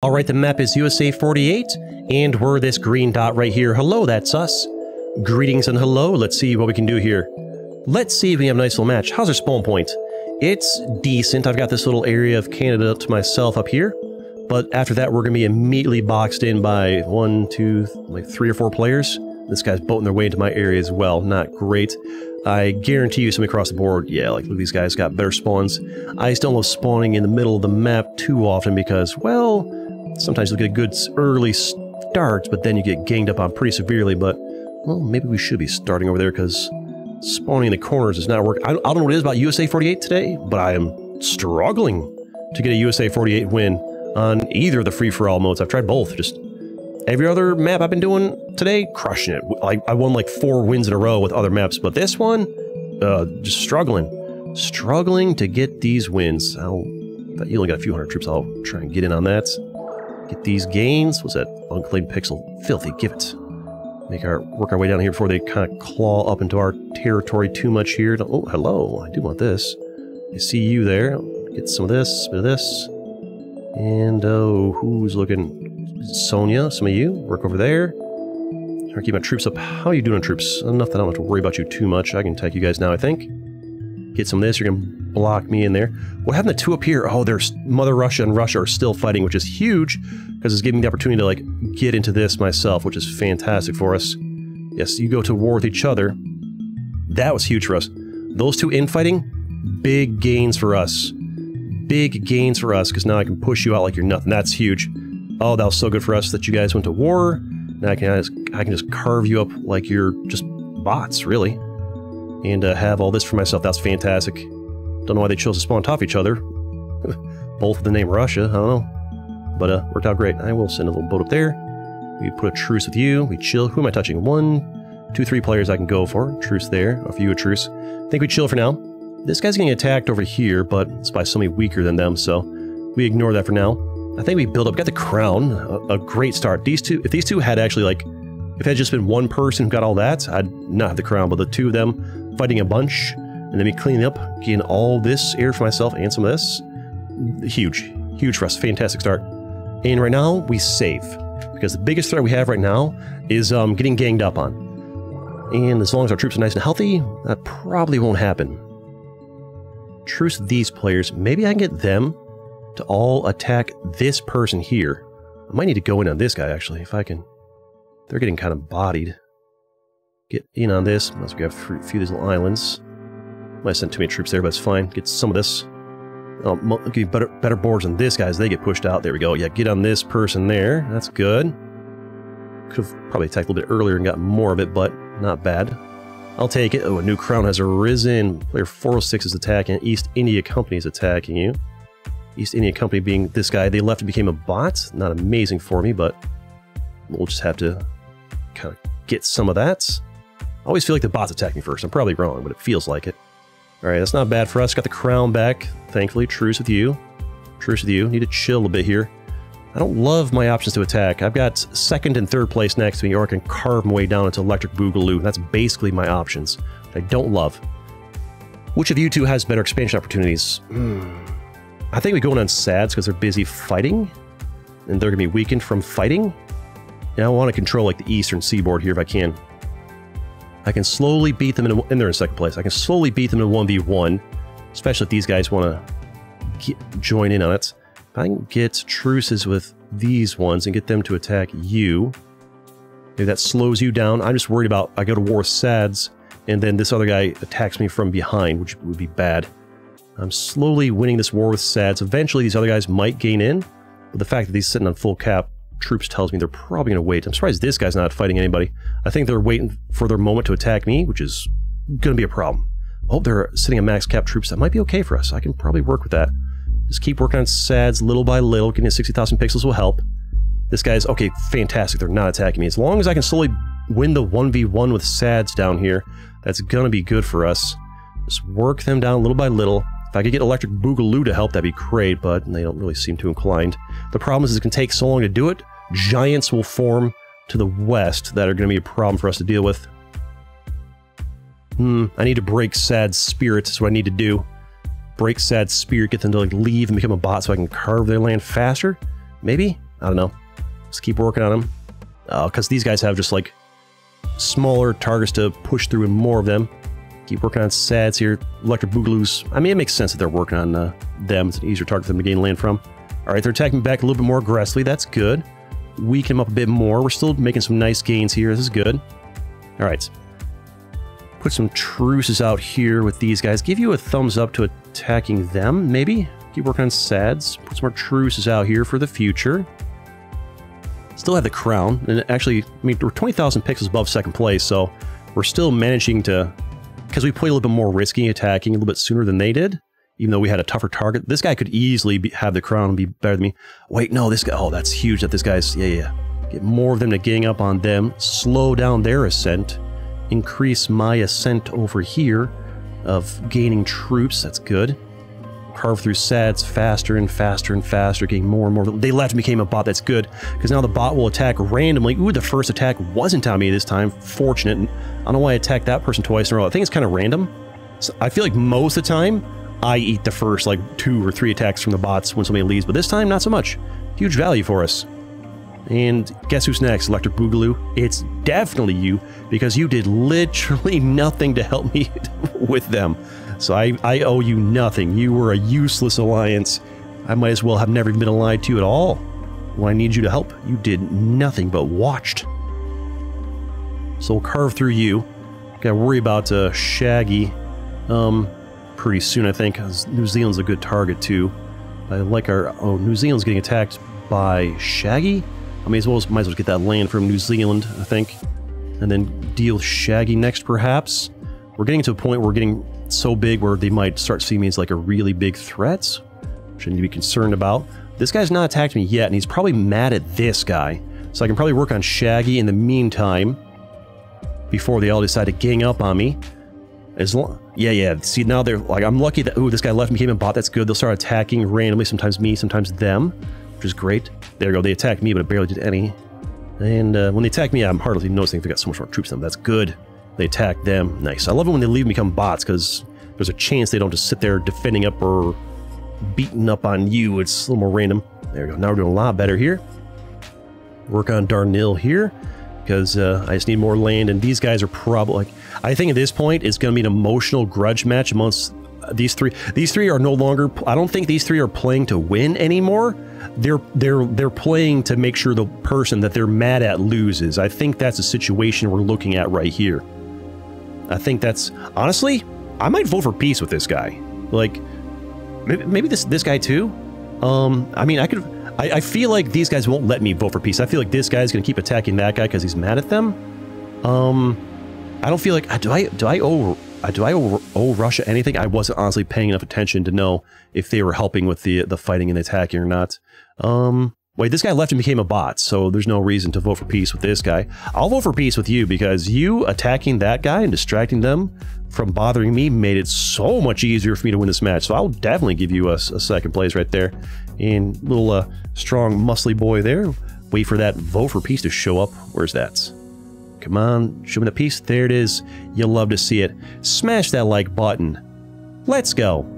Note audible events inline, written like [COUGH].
All right, the map is USA 48, and we're this green dot right here. Hello, that's us. Greetings and hello. Let's see what we can do here. Let's see if we have a nice little match. How's our spawn point? It's decent. I've got this little area of Canada to myself up here. But after that, we're going to be immediately boxed in by one, two, like three or four players. This guy's boating their way into my area as well. Not great. I guarantee you something across the board, yeah, like these guys got better spawns. I just don't love spawning in the middle of the map too often because, well, sometimes you'll get a good early start, but then you get ganged up on pretty severely. But, well, maybe we should be starting over there because spawning in the corners is not working. I, don't know what it is about USA 48 today, but I am struggling to get a USA 48 win on either of the free-for-all modes. I've tried both. Just every other map I've been doing today, crushing it. I, I won like four wins in a row with other maps, but this one, uh, just struggling. Struggling to get these wins. I'll, you only got a few hundred troops. I'll try and get in on that. Get these gains. What's that? Unclaimed pixel. Filthy. It. Make our work our way down here before they kind of claw up into our territory too much here. Oh, hello. I do want this. I see you there. Get some of this, bit of this. And, oh, who's looking? Sonia, some of you. Work over there. Try to keep my troops up. How are you doing, troops? Enough that I don't have to worry about you too much. I can attack you guys now, I think. Get some of this. You're going to block me in there. What happened to two up here? Oh, there's Mother Russia and Russia are still fighting, which is huge because it's giving me the opportunity to like get into this myself, which is fantastic for us. Yes, you go to war with each other. That was huge for us. Those two infighting, big gains for us. Big gains for us because now I can push you out like you're nothing. That's huge. Oh, that was so good for us that you guys went to war. Now I can just, I can just carve you up like you're just bots, really. And uh, have all this for myself. That's fantastic. Don't know why they chose to spawn on top of each other. [LAUGHS] Both with the name Russia, I don't know. But uh, worked out great. I will send a little boat up there. We put a truce with you. We chill. Who am I touching? One, two, three players I can go for. Truce there. A few a truce. I think we chill for now. This guy's getting attacked over here, but it's by somebody weaker than them, so we ignore that for now. I think we build up. Got the crown. A, a great start. These two, if these two had actually like, if it had just been one person who got all that, I'd not have the crown. But the two of them fighting a bunch, and then me cleaning up, getting all this air for myself and some of this. Huge. Huge for. Fantastic start. And right now, we save. Because the biggest threat we have right now is um, getting ganged up on. And as long as our troops are nice and healthy, that probably won't happen. Truce these players. Maybe I can get them to all attack this person here. I might need to go in on this guy, actually, if I can. They're getting kind of bodied. Get in on this. Let's grab a few of these little islands. Might send too many troops there, but it's fine. Get some of this. Oh, I'll give better, better boards than this guys. They get pushed out. There we go. Yeah, get on this person there. That's good. Could have probably attacked a little bit earlier and got more of it, but not bad. I'll take it. Oh, a new crown has arisen. Player 406 is attacking. East India Company is attacking you. East India Company being this guy. They left and became a bot. Not amazing for me, but we'll just have to kind of get some of that. I always feel like the bots attack me first. I'm probably wrong, but it feels like it. All right, that's not bad for us. Got the crown back, thankfully. Truce with you. Truce with you. Need to chill a bit here. I don't love my options to attack. I've got second and third place next to me, or I can carve my way down into Electric Boogaloo. That's basically my options. I don't love. Which of you two has better expansion opportunities? Hmm. I think we go in on Sads because they're busy fighting, and they're going to be weakened from fighting. And I want to control like the eastern seaboard here if I can. I can slowly beat them in, and they're in second place. I can slowly beat them in 1v1, especially if these guys want to join in on it. If I can get truces with these ones and get them to attack you, maybe that slows you down. I'm just worried about I go to war with Sads, and then this other guy attacks me from behind, which would be bad. I'm slowly winning this war with Sads. Eventually, these other guys might gain in, but the fact that he's sitting on full cap troops tells me they're probably going to wait. I'm surprised this guy's not fighting anybody. I think they're waiting for their moment to attack me, which is going to be a problem. I hope they're sitting at max cap troops. That might be okay for us. I can probably work with that. Just keep working on SADs little by little. Getting 60,000 pixels will help. This guy's, okay, fantastic. They're not attacking me. As long as I can slowly win the 1v1 with SADs down here, that's going to be good for us. Just work them down little by little. If I could get Electric Boogaloo to help, that'd be great, but they don't really seem too inclined. The problem is it can take so long to do it. Giants will form to the west that are going to be a problem for us to deal with. Hmm, I need to break Sad spirit. That's what I need to do. Break Sad spirit, get them to like leave and become a bot so I can carve their land faster? Maybe? I don't know. Let's keep working on them. Because uh, these guys have just like smaller targets to push through and more of them. Keep working on SADs here. Electric Boogaloos. I mean, it makes sense that they're working on uh, them. It's an easier target for them to gain land from. All right, they're attacking back a little bit more aggressively. That's good. Weaken them up a bit more. We're still making some nice gains here. This is good. All right. Put some truces out here with these guys. Give you a thumbs up to attacking them, maybe? Keep working on SADs. Put some more truces out here for the future. Still have the crown. And actually, I mean, we're 20,000 pixels above second place, so we're still managing to... Because we played a little bit more risky, attacking a little bit sooner than they did, even though we had a tougher target. This guy could easily be, have the crown and be better than me. Wait, no, this guy... Oh, that's huge that this guy's... Yeah, yeah. Get more of them to gang up on them. Slow down their ascent increase my ascent over here of gaining troops. That's good. Carve through sets faster and faster and faster, getting more and more. They left and became a bot. That's good, because now the bot will attack randomly. Ooh, the first attack wasn't on me this time. Fortunate. I don't know why I attacked that person twice in a row. I think it's kind of random. So I feel like most of the time, I eat the first like two or three attacks from the bots when somebody leaves, but this time, not so much. Huge value for us. And guess who's next, Electric Boogaloo? It's definitely you, because you did literally [LAUGHS] nothing to help me [LAUGHS] with them. So I, I owe you nothing. You were a useless alliance. I might as well have never been allied to you at all. When I need you to help, you did nothing but watched. So we'll carve through you. Gotta worry about uh, Shaggy um, pretty soon, I think. New Zealand's a good target, too. I like our... Oh, New Zealand's getting attacked by Shaggy? I may as well might as well get that land from New Zealand, I think. And then deal Shaggy next, perhaps. We're getting to a point where we're getting so big where they might start seeing me as like a really big threat, which I need to be concerned about. This guy's not attacked me yet, and he's probably mad at this guy. So I can probably work on Shaggy in the meantime before they all decide to gang up on me. As long, yeah, yeah. See, now they're like, I'm lucky that, ooh, this guy left me, came and bot. That's good. They'll start attacking randomly, sometimes me, sometimes them which is great. There you go, they attacked me, but it barely did any. And uh, when they attack me, I'm hardly noticing they got so much more troops than them. That's good. They attack them. Nice. I love it when they leave and become bots, because there's a chance they don't just sit there defending up or beating up on you. It's a little more random. There we go. Now we're doing a lot better here. Work on Darnell here, because uh, I just need more land, and these guys are probably... Like, I think at this point, it's going to be an emotional grudge match amongst these three. These three are no longer... I don't think these three are playing to win anymore they're they're they're playing to make sure the person that they're mad at loses. I think that's a situation we're looking at right here. I think that's honestly, I might vote for peace with this guy. Like maybe, maybe this this guy too. Um, I mean, I could. I, I feel like these guys won't let me vote for peace. I feel like this guy's gonna keep attacking that guy because he's mad at them. Um, I don't feel like do I do I owe do I owe, owe, Russia anything? I wasn't honestly paying enough attention to know if they were helping with the the fighting and the attacking or not. Um, wait, this guy left and became a bot, so there's no reason to vote for peace with this guy. I'll vote for peace with you because you attacking that guy and distracting them from bothering me made it so much easier for me to win this match. So I'll definitely give you a, a second place right there. And little uh, strong, muscly boy there. Wait for that vote for peace to show up. Where's that? Come on, show me the peace. There it is. You'll love to see it. Smash that like button. Let's go.